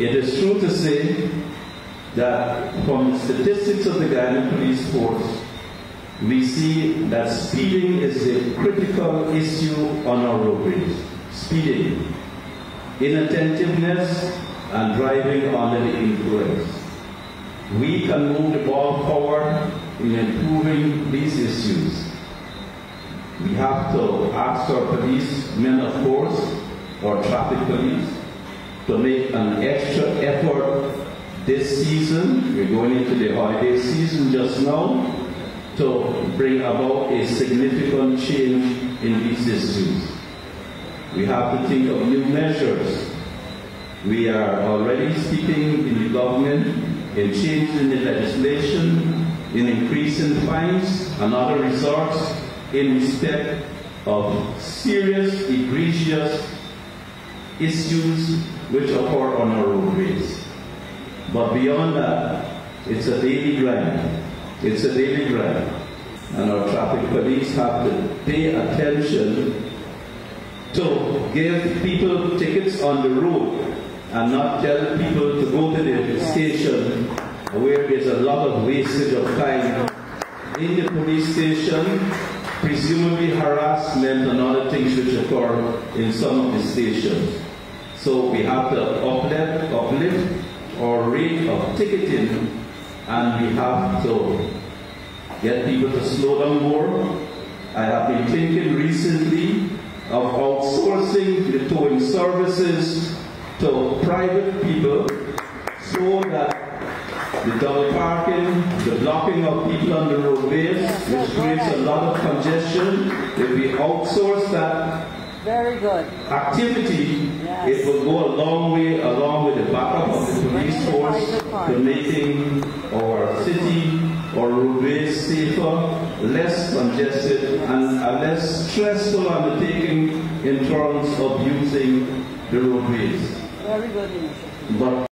It is true to say that from the statistics of the Guyana Police Force, we see that speeding is a critical issue on our roadways. Speeding, inattentiveness, and driving under the influence. We can move the ball forward in improving these issues. We have to ask our policemen, of course, or traffic police, to make an extra effort this season. We're going into the holiday season just now to bring about a significant change in these issues. We have to think of new measures. We are already speaking in the government in changing the legislation, in increasing fines and other resorts in respect of serious, egregious issues which occur on our roadways. But beyond that, it's a daily grind. It's a daily grind. And our traffic police have to pay attention to give people tickets on the road and not tell people to go to the station where there's a lot of wastage of time in the police station, presumably harassment and other things which occur in some of the stations. So we have to uplift, uplift our rate of ticketing and we have to get people to slow down more. I have been thinking recently of outsourcing the towing services to private people so that the double parking, the blocking of people on the roadways, creates a lot of congestion, if we outsource that Very good. activity, Yes. it will go a long way along with the backup of the police force to making our city or roadways safer, less congested, and a less stressful undertaking in terms of using the roadways. Very good. But